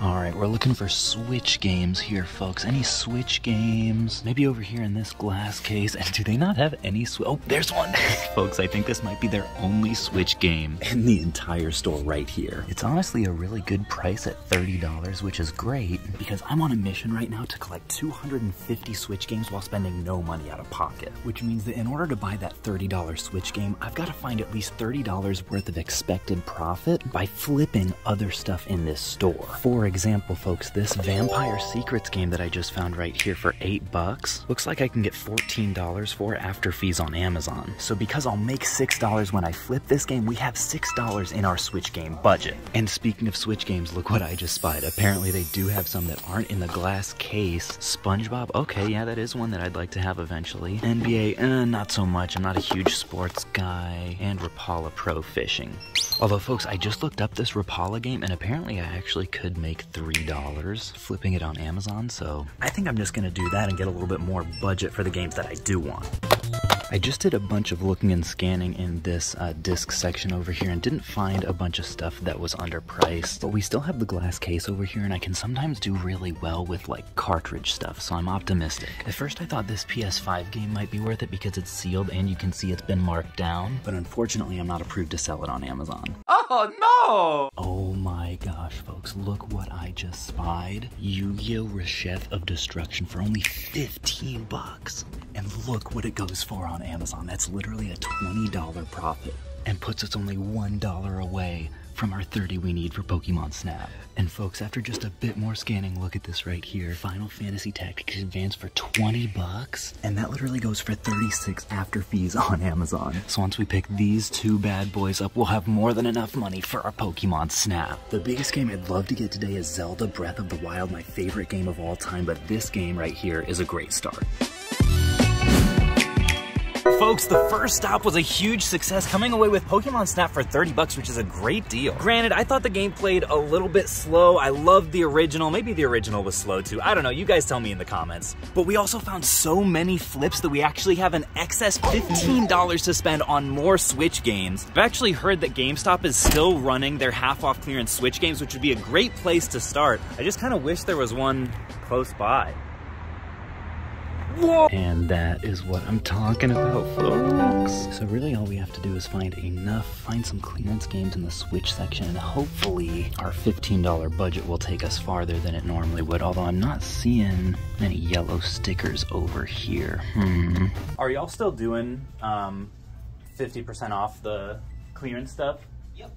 All right, we're looking for Switch games here, folks. Any Switch games? Maybe over here in this glass case. And do they not have any Switch? Oh, there's one. folks, I think this might be their only Switch game in the entire store right here. It's honestly a really good price at $30, which is great because I'm on a mission right now to collect 250 Switch games while spending no money out of pocket. Which means that in order to buy that $30 Switch game, I've got to find at least $30 worth of expected profit by flipping other stuff in this store. For example, folks, this Vampire Secrets game that I just found right here for 8 bucks looks like I can get $14 for after fees on Amazon. So because I'll make $6 when I flip this game, we have $6 in our Switch game budget. And speaking of Switch games, look what I just spied. Apparently they do have some that aren't in the glass case. SpongeBob, okay, yeah, that is one that I'd like to have eventually. NBA, uh, not so much. I'm not a huge sports guy. And Rapala Pro Fishing. Although, folks, I just looked up this Rapala game, and apparently I actually could make $3 flipping it on Amazon, so I think I'm just gonna do that and get a little bit more budget for the games that I do want. I just did a bunch of looking and scanning in this uh, disc section over here and didn't find a bunch of stuff that was underpriced. But we still have the glass case over here and I can sometimes do really well with like cartridge stuff, so I'm optimistic. At first I thought this PS5 game might be worth it because it's sealed and you can see it's been marked down, but unfortunately I'm not approved to sell it on Amazon. Oh no! Oh my gosh, folks, look what I just spied. Yu-Gi-Oh! Reshef of Destruction for only 15 bucks. And look what it goes for on Amazon. That's literally a $20 profit and puts us only $1 away from our 30 we need for Pokemon Snap. And folks, after just a bit more scanning, look at this right here. Final Fantasy Tactics Advance for 20 bucks. And that literally goes for 36 after fees on Amazon. So once we pick these two bad boys up, we'll have more than enough money for our Pokemon Snap. The biggest game I'd love to get today is Zelda Breath of the Wild, my favorite game of all time, but this game right here is a great start. Folks, the first stop was a huge success, coming away with Pokemon Snap for 30 bucks, which is a great deal. Granted, I thought the game played a little bit slow. I loved the original. Maybe the original was slow too. I don't know. You guys tell me in the comments. But we also found so many flips that we actually have an excess $15 to spend on more Switch games. I've actually heard that GameStop is still running their half off clearance Switch games, which would be a great place to start. I just kind of wish there was one close by. Whoa. And that is what I'm talking about, folks. So really all we have to do is find enough, find some clearance games in the Switch section, and hopefully our $15 budget will take us farther than it normally would, although I'm not seeing any yellow stickers over here. Hmm. Are y'all still doing um, 50% off the clearance stuff? Yep.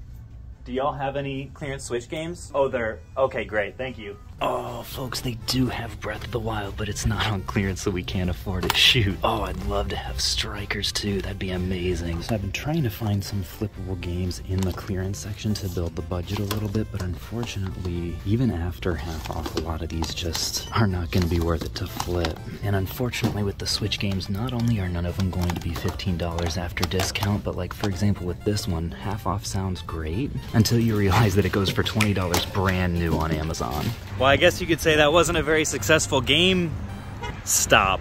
Do y'all have any clearance Switch games? Oh, they're okay. Great, thank you. Oh, folks, they do have Breath of the Wild, but it's not on clearance, so we can't afford it. Shoot. Oh, I'd love to have Strikers too. That'd be amazing. So I've been trying to find some flippable games in the clearance section to build the budget a little bit, but unfortunately, even after half off, a lot of these just are not going to be worth it to flip. And unfortunately, with the Switch games, not only are none of them going to be $15 after discount, but like, for example, with this one, half off sounds great until you realize that it goes for $20 brand new on Amazon. Well, I guess you could say that wasn't a very successful game stop.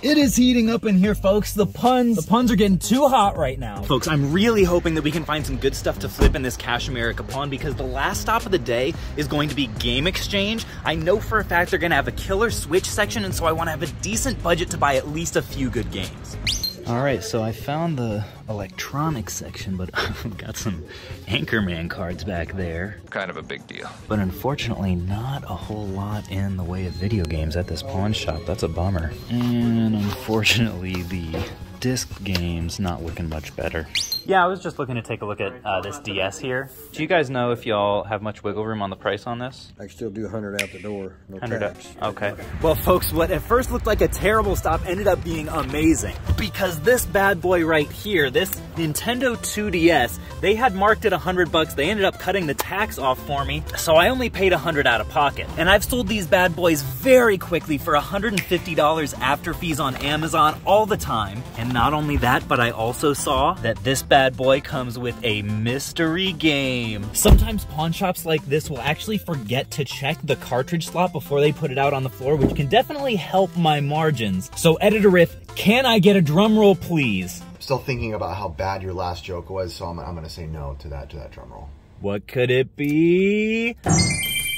It is heating up in here, folks. The puns, the puns are getting too hot right now. Folks, I'm really hoping that we can find some good stuff to flip in this Cash America pun because the last stop of the day is going to be Game Exchange. I know for a fact they're gonna have a killer Switch section, and so I wanna have a decent budget to buy at least a few good games. All right, so I found the electronics section, but I've got some Anchorman cards back there. Kind of a big deal. But unfortunately, not a whole lot in the way of video games at this pawn shop. That's a bummer. And unfortunately, the disc game's not looking much better. Yeah, I was just looking to take a look at uh, this DS here. Do you guys know if y'all have much wiggle room on the price on this? I can still do 100 out the door, no 100 tax. Okay. Well, folks, what at first looked like a terrible stop ended up being amazing. Because this bad boy right here, this Nintendo 2DS, they had marked it 100 bucks. They ended up cutting the tax off for me, so I only paid 100 out of pocket. And I've sold these bad boys very quickly for $150 after fees on Amazon all the time. And not only that, but I also saw that this bad boy comes with a mystery game. Sometimes pawn shops like this will actually forget to check the cartridge slot before they put it out on the floor, which can definitely help my margins. So editor riff, can I get a drum roll please? Still thinking about how bad your last joke was, so I'm, I'm gonna say no to that to that drum roll. What could it be?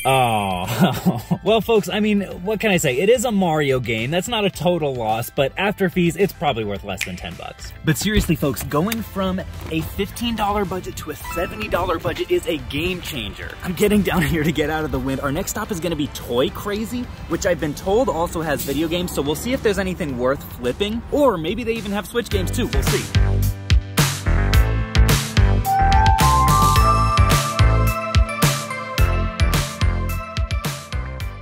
Oh, well, folks, I mean, what can I say? It is a Mario game. That's not a total loss, but after fees, it's probably worth less than 10 bucks. But seriously, folks, going from a $15 budget to a $70 budget is a game changer. I'm getting down here to get out of the wind. Our next stop is gonna be Toy Crazy, which I've been told also has video games, so we'll see if there's anything worth flipping, or maybe they even have Switch games too. We'll see.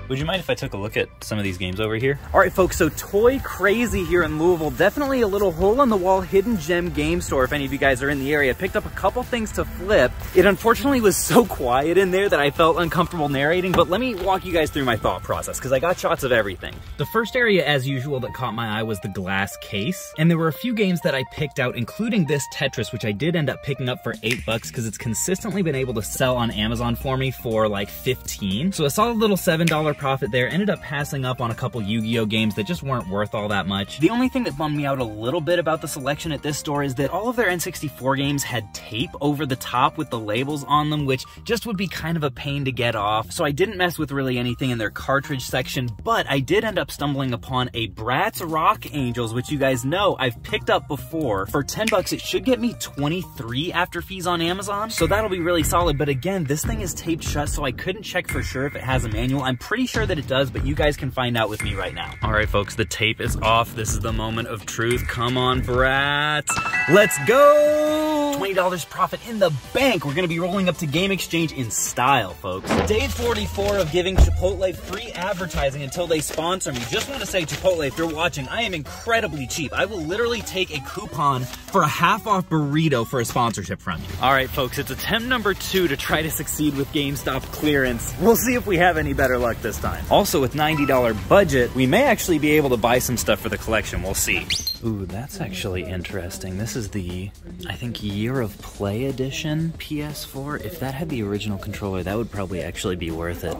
Would you mind if I took a look at some of these games over here? All right, folks, so Toy Crazy here in Louisville. Definitely a little hole in the wall hidden gem game store if any of you guys are in the area. Picked up a couple things to flip. It unfortunately was so quiet in there that I felt uncomfortable narrating, but let me walk you guys through my thought process because I got shots of everything. The first area, as usual, that caught my eye was the glass case. And there were a few games that I picked out, including this Tetris, which I did end up picking up for eight bucks because it's consistently been able to sell on Amazon for me for like 15. So a solid little $7 profit there. Ended up passing up on a couple Yu-Gi-Oh games that just weren't worth all that much. The only thing that bummed me out a little bit about the selection at this store is that all of their N64 games had tape over the top with the labels on them, which just would be kind of a pain to get off. So I didn't mess with really anything in their cartridge section, but I did end up stumbling upon a Bratz Rock Angels, which you guys know I've picked up before. For 10 bucks, it should get me 23 after fees on Amazon. So that'll be really solid. But again, this thing is taped shut, so I couldn't check for sure if it has a manual. I'm pretty sure that it does, but you guys can find out with me right now. All right, folks, the tape is off. This is the moment of truth. Come on, Bratz. Let's go! $20 profit in the bank. We're gonna be rolling up to Game Exchange in style, folks. Day 44 of giving Chipotle free advertising until they sponsor me. Just wanna say, Chipotle, if you're watching, I am incredibly cheap. I will literally take a coupon for a half off burrito for a sponsorship from you. All right, folks, it's attempt number two to try to succeed with GameStop clearance. We'll see if we have any better luck this time. Also, with $90 budget, we may actually be able to buy some stuff for the collection. We'll see. Ooh, that's actually interesting. This is the, I think, Year of Play edition PS4. If that had the original controller, that would probably actually be worth it.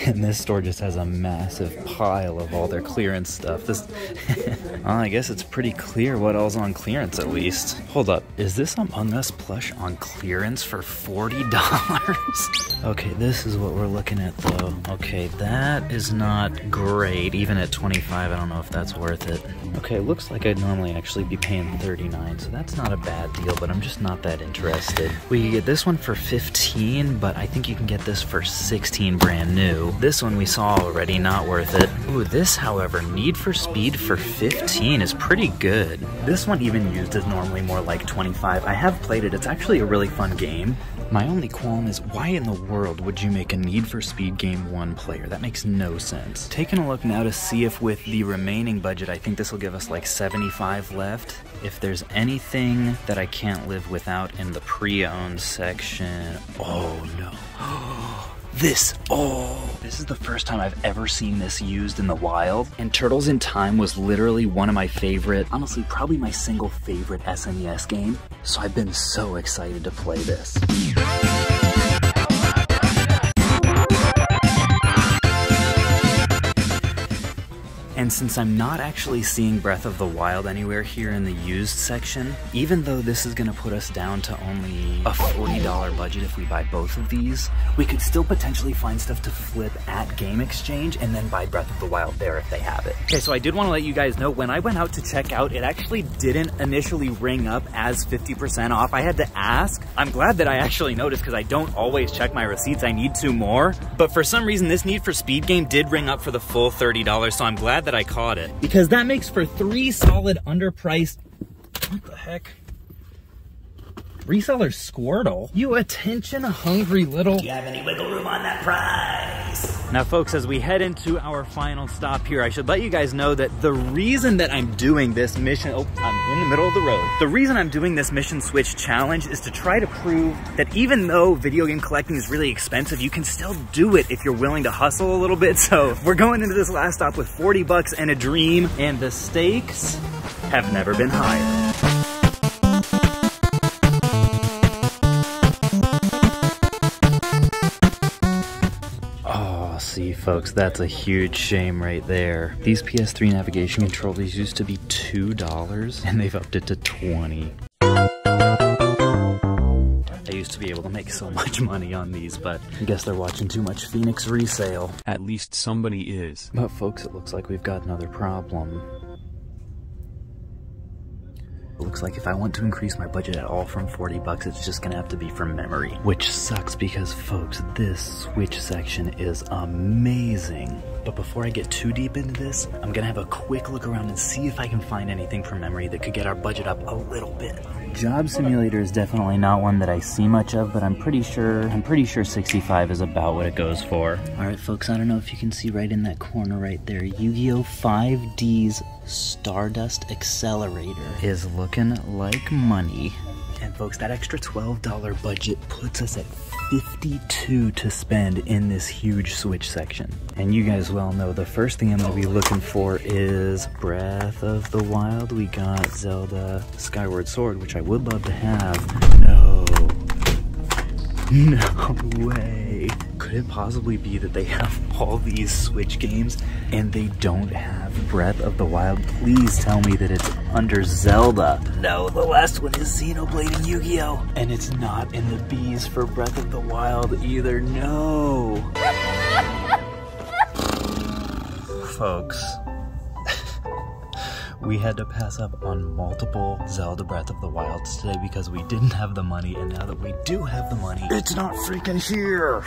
and this store just has a massive pile of all their clearance stuff. This, well, I guess it's pretty clear what all's on clearance at least. Hold up, is this Among Us plush on clearance for $40? okay, this is what we're looking at though. Okay, that is not great. Even at 25, I don't know if that's worth it. Okay, looks like I'd normally actually be paying 39, so that's not a bad deal, but I'm just not that interested. We get this one for 15, but I think you can get this for 16 brand new. This one we saw already, not worth it. Ooh, this, however, Need for Speed for 15 is pretty good. This one even used is normally more like 25. I have played it, it's actually a really fun game. My only qualm is why in the world would you make a Need for Speed game one player? That makes no sense. Taking a look now to see if with the remaining budget, I think this will give us like 75 left. If there's anything that I can't live without in the pre-owned section, oh no. This, oh, this is the first time I've ever seen this used in the wild. And Turtles in Time was literally one of my favorite, honestly, probably my single favorite SNES game. So I've been so excited to play this. Since I'm not actually seeing Breath of the Wild anywhere here in the used section, even though this is gonna put us down to only a $40 budget if we buy both of these, we could still potentially find stuff to flip at Game Exchange and then buy Breath of the Wild there if they have it. Okay, so I did wanna let you guys know, when I went out to check out, it actually didn't initially ring up as 50% off. I had to ask. I'm glad that I actually noticed because I don't always check my receipts. I need to more. But for some reason, this Need for Speed game did ring up for the full $30, so I'm glad that I caught it. Because that makes for three solid underpriced, what the heck? Reseller Squirtle? You attention hungry little... Do you have any wiggle room on that price? Now folks, as we head into our final stop here, I should let you guys know that the reason that I'm doing this mission, oh, I'm in the middle of the road. The reason I'm doing this mission switch challenge is to try to prove that even though video game collecting is really expensive, you can still do it if you're willing to hustle a little bit. So we're going into this last stop with 40 bucks and a dream, and the stakes have never been higher. Folks, that's a huge shame right there. These PS3 navigation controllers used to be $2 and they've upped it to 20. I used to be able to make so much money on these, but I guess they're watching too much Phoenix resale. At least somebody is. But folks, it looks like we've got another problem. It looks like if I want to increase my budget at all from 40 bucks, it's just gonna have to be from memory. Which sucks because folks, this Switch section is amazing. But before I get too deep into this, I'm gonna have a quick look around and see if I can find anything from memory that could get our budget up a little bit. Job Simulator is definitely not one that I see much of, but I'm pretty sure I'm pretty sure 65 is about what it goes for. All right, folks, I don't know if you can see right in that corner right there, Yu-Gi-Oh 5D's Stardust Accelerator is looking like money. And folks, that extra $12 budget puts us at 52 to spend in this huge Switch section. And you guys well know the first thing I'm gonna be looking for is Breath of the Wild. We got Zelda Skyward Sword, which I would love to have. No. No way. Could it possibly be that they have all these Switch games and they don't have Breath of the Wild? Please tell me that it's under Zelda. No, the last one is Xenoblade and Yu-Gi-Oh! And it's not in the B's for Breath of the Wild either. No. Folks, we had to pass up on multiple Zelda Breath of the Wilds today because we didn't have the money, and now that we do have the money, it's not freaking here.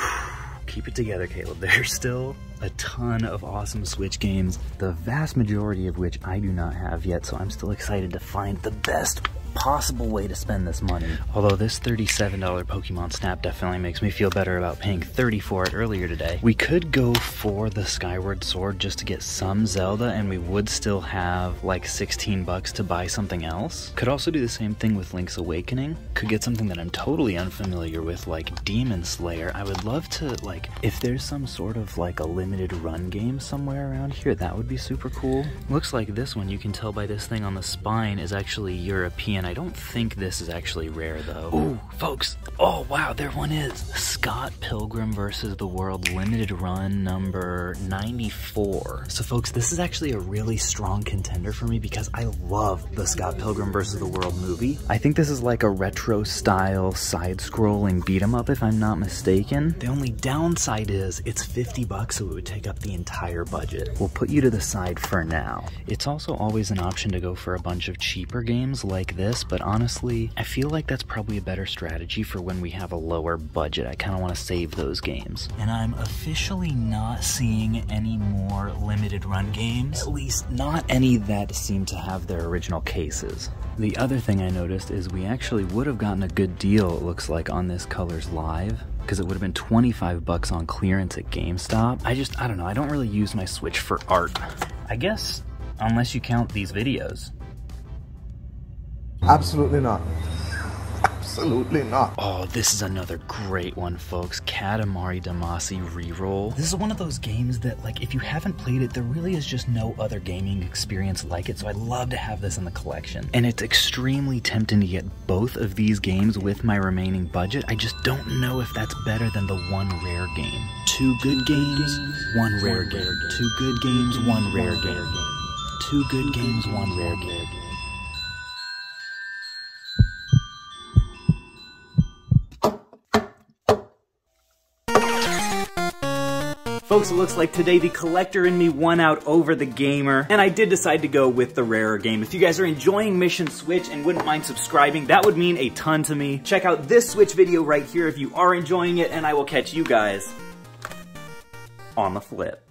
Keep it together, Caleb. There's still a ton of awesome Switch games, the vast majority of which I do not have yet, so I'm still excited to find the best possible way to spend this money. Although this $37 Pokemon Snap definitely makes me feel better about paying 30 for it earlier today. We could go for the Skyward Sword just to get some Zelda and we would still have like 16 bucks to buy something else. Could also do the same thing with Link's Awakening. Could get something that I'm totally unfamiliar with like Demon Slayer. I would love to like if there's some sort of like a limited run game somewhere around here, that would be super cool. Looks like this one, you can tell by this thing on the spine is actually European. I don't think this is actually rare though. Ooh, folks. Oh wow, there one is. Scott Pilgrim versus the World limited run number 94. So folks, this is actually a really strong contender for me because I love the Scott Pilgrim versus the World movie. I think this is like a retro style side-scrolling beat 'em up if I'm not mistaken. The only downside is it's 50 bucks so it would take up the entire budget. We'll put you to the side for now. It's also always an option to go for a bunch of cheaper games like this, but honestly, I feel like that's probably a better strategy for when we have a lower budget. I kind of want to save those games. And I'm officially not seeing any more limited run games, at least not any that seem to have their original cases. The other thing I noticed is we actually would have gotten a good deal, it looks like, on this Colors Live because it would have been 25 bucks on clearance at GameStop. I just, I don't know, I don't really use my Switch for art. I guess, unless you count these videos. Absolutely not. Absolutely not. Oh, this is another great one, folks. Katamari Damacy Reroll. This is one of those games that, like, if you haven't played it, there really is just no other gaming experience like it, so I'd love to have this in the collection. And it's extremely tempting to get both of these games with my remaining budget. I just don't know if that's better than the one rare game. Two good games, one rare game. Two good games, one rare game. Two good games, one rare game. Folks, it looks like today the collector in me won out over the gamer, and I did decide to go with the rarer game. If you guys are enjoying Mission Switch and wouldn't mind subscribing, that would mean a ton to me. Check out this Switch video right here if you are enjoying it, and I will catch you guys on the flip.